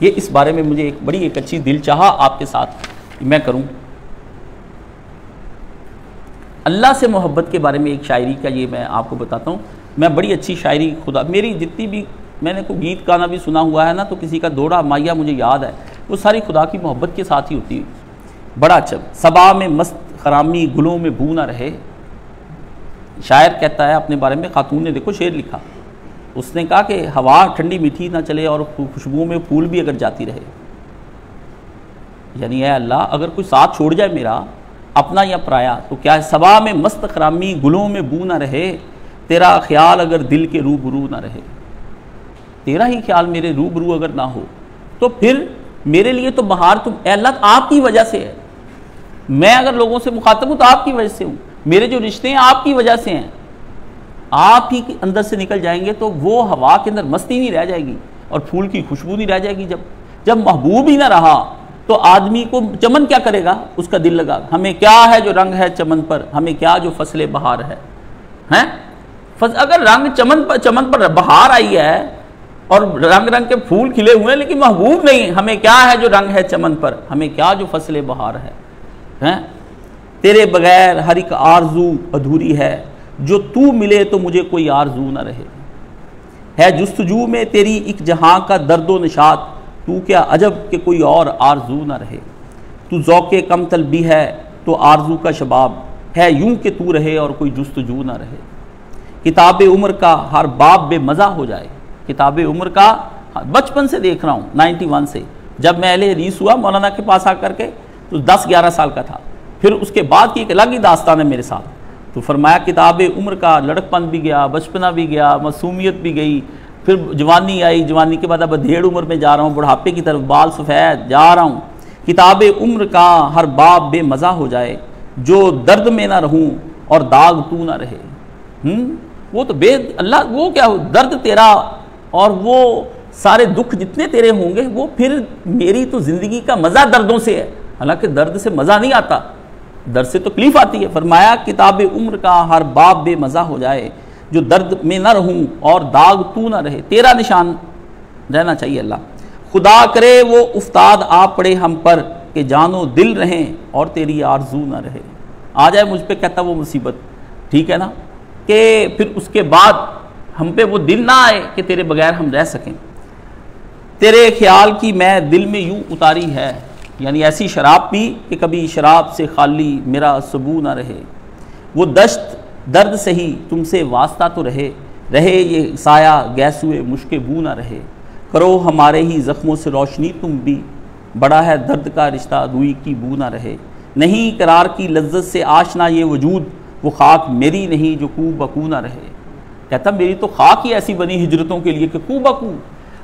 یہ اس بارے میں مجھے ایک بڑی ایک اچھی دل چاہا آپ کے ساتھ میں کروں۔ اللہ سے محبت کے بارے میں ایک شاعری کا یہ میں آپ کو بتاتا ہوں۔ میں بڑی اچھی شاعری، خدا، میری جتنی بھی میں نے کوئی گیت گانا بھی سنا ہوا ہے نا، تو کسی کا دوڑا مائیا مجھے یاد ہے۔ وہ ساری خدا کی محبت کے ساتھ ہی ہوتی ہے۔ بڑا اچھا۔ صبا میں مست خرامی گلوں میں بو نہ رہے۔ شاعر کہتا ہے اپنے بارے میں، خاتون نے دیکھو شعر لکھا۔ اس نے کہا کہ ہوا ٹھنڈی میٹھی نہ چلے اور خوشبو میں پھول بھی اگر جاتی رہے۔ یعنی اے اللہ، اگر کوئی ساتھ چھوڑ جائے میرا اپنا یا پرایا، تو کیا ہے؟ صبا میں مست خرامی گلوں میں بو نہ رہے، تیرا خیال اگر دل کے روبرو نہ رہے۔ تیرا ہی خیال میرے روبرو اگر نہ ہو، تو پھر میرے لیے تو بہار تم، اے اللہ، آپ کی وجہ سے ہے۔ میں اگر لوگوں سے مخاطب ہوں تو آپ کی وجہ سے ہوں۔ میرے جو رشتے ہیں آپ کی وجہ سے ہیں۔ آپ ہی اندر سے نکل جائیں گے تو وہ ہوا کے اندر مستی نہیں رہ جائے گی اور پھول کی خوشبو نہیں رہ جائے گی جب جب محبوب ہی نہ رہا تو آدمی کو چمن کیا کرے گا؟ اس کا دل لگا، ہمیں کیا ہے جو رنگ ہے چمن پر؟ ہمیں کیا جو فصل بہار ہے؟ ہیں؟ اگر رنگ چمن پر چمن پر بہار آئی ہے اور رنگ رنگ کے پھول کھلے ہوئے ہیں لیکن محبوب نہیں، ہمیں کیا ہے جو رنگ ہے چمن پر؟ ہمیں کیا جو فصل بہار ہے؟ ہیں؟ تیرے بغیر ہر ایک آرزو ادھوری ہے۔ جو تو ملے تو مجھے کوئی آرزو نہ رہے۔ ہے جستجو میں تیری ایک جہاں کا درد و نشات تو کیا عجب کہ کوئی اور آرزو نہ رہے۔ تو ذوق کم طلبی ہے، تو آرزو کا شباب۔ ہے یوں کہ تو رہے اور کوئی جستجو نہ رہے۔ کتاب عمر کا ہر باب بے مزہ ہو جائے۔ کتاب عمر کا بچپن سے دیکھ رہا ہوں، نائنٹی ون سے۔ جب میں اہل حدیث ہوا مولانا کے پاس آ کر کے، تو دس گیارہ سال کا تھا۔ پھر اس کے بعد کی ایک الگ ہی داستان ہے میرے ساتھ۔ تو فرمایا کتاب عمر کا لڑک پن بھی گیا، بچپنا بھی گیا، معصومیت بھی گئی۔ پھر جوانی آئی، جوانی کے بعد اب دھیڑ عمر میں جا رہا ہوں، بڑھاپے کی طرف بال سفید جا رہا ہوں۔ کتاب عمر کا ہر باب بے مزہ ہو جائے، جو درد میں نہ رہوں اور داغ تو نہ رہے۔ وہ تو بے، اللہ، وہ کیا ہو؟ درد تیرا اور وہ سارے دکھ جتنے تیرے ہوں گے، وہ پھر میری تو زندگی کا مزہ دردوں سے ہے۔ حالانکہ درد سے مزہ نہیں آتا۔ درد سے تکلیف آتی ہے۔ فرمایا، کتاب عمر کا ہر باب بے مزہ ہو جائے، جو درد میں نہ رہوں اور داغ تو نہ رہے۔ تیرا نشان رہنا چاہیے اللہ۔ خدا کرے وہ افتاد آ پڑے ہم پر کہ جانو دل رہیں اور تیری آرزو نہ رہے۔ آ جائے مجھ پہ، کہتا وہ مصیبت۔ ٹھیک ہے نا؟ کہ پھر اس کے بعد ہم پہ وہ دل نہ آئے کہ تیرے بغیر ہم رہ سکیں۔ تیرے خیال کی میں دل میں یوں اتاری ہے یعنی ایسی شراب پی کہ کبھی شراب سے خالی میرا سبو نہ رہے۔ وہ دشت درد سے ہی تم سے واسطہ تو رہے۔ رہے یہ سایہ گیسوئے مشک بو نہ رہے۔ کرو ہمارے ہی زخموں سے روشنی تم بھی۔ بڑا ہے درد کا رشتہ دوئی کی بو نہ رہے۔ نہیں قرار کی لذت سے آشنا یہ وجود، وہ خاک میری نہیں جو کو بکو نہ رہے۔ کہتا میری تو خاک ہی ایسی بنی ہجرتوں کے لیے کہ کو بکو۔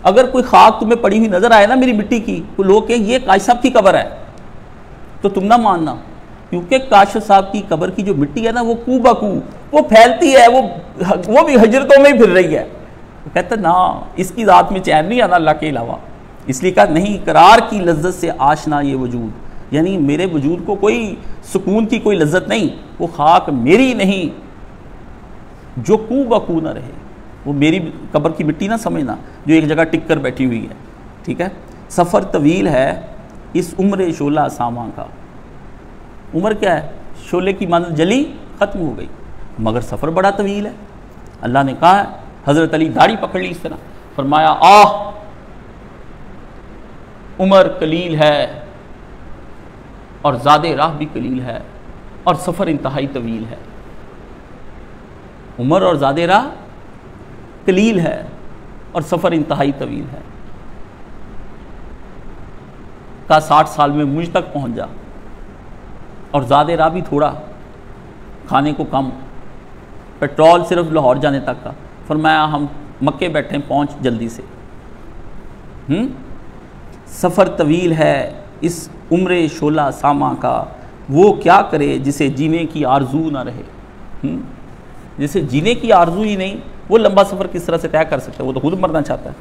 اگر کوئی خاک تمہیں پڑی ہوئی نظر آئے نا میری مٹی کی، تو لوگ کہ یہ کاش صاحب کی قبر ہے۔ تو تم نہ ماننا۔ کیونکہ کاش صاحب کی قبر کی جو مٹی ہے نا، وہ کو بکو وہ پھیلتی ہے، وہ وہ بھی ہجرتوں میں ہی پھر رہی ہے۔ کہتا نا، اس کی ذات میں چین نہیں آنا اللہ کے علاوہ۔ اس لیے کہا، نہیں، قرار کی لذت سے آشنا یہ وجود۔ یعنی میرے وجود کو کوئی سکون کی کوئی لذت نہیں۔ وہ خاک میری نہیں۔ جو کو بکو نہ رہے۔ وہ میری قبر کی مٹی نہ سمجھنا، جو ایک جگہ ٹک کر بیٹھی ہوئی ہے، ٹھیک ہے؟ سفر طویل ہے اس عمر شولہ ساما کا۔ عمر کیا ہے؟ شولے کی منزل جلی ختم ہو گئی، مگر سفر بڑا طویل ہے۔ اللہ نے کہا ہے، حضرت علی داڑھی پکڑ لی اس طرح۔ فرمایا، آہ، عمر کلیل ہے اور زیادہ راہ بھی کلیل ہے اور سفر انتہائی طویل ہے۔ عمر اور زیادہ راہ کلیل ہے اور سفر انتہائی طویل ہے۔ کا ساٹھ سال میں مجھ تک پہنچ جا اور زیادہ راہ بھی تھوڑا، کھانے کو کم۔ پیٹرول صرف لاہور جانے تک کا۔ فرمایا ہم مکے بیٹھے پہنچ جلدی سے۔ ہم؟ سفر طویل ہے، اس عمر شولہ ساما کا۔ وہ کیا کرے جسے جینے کی آرزو نہ رہے۔ جسے جینے کی آرزو ہی نہیں وہ لمبا سفر کس طرح سے طے کر سکتا ہے؟ وہ تو خود مرنا چاہتا ہے۔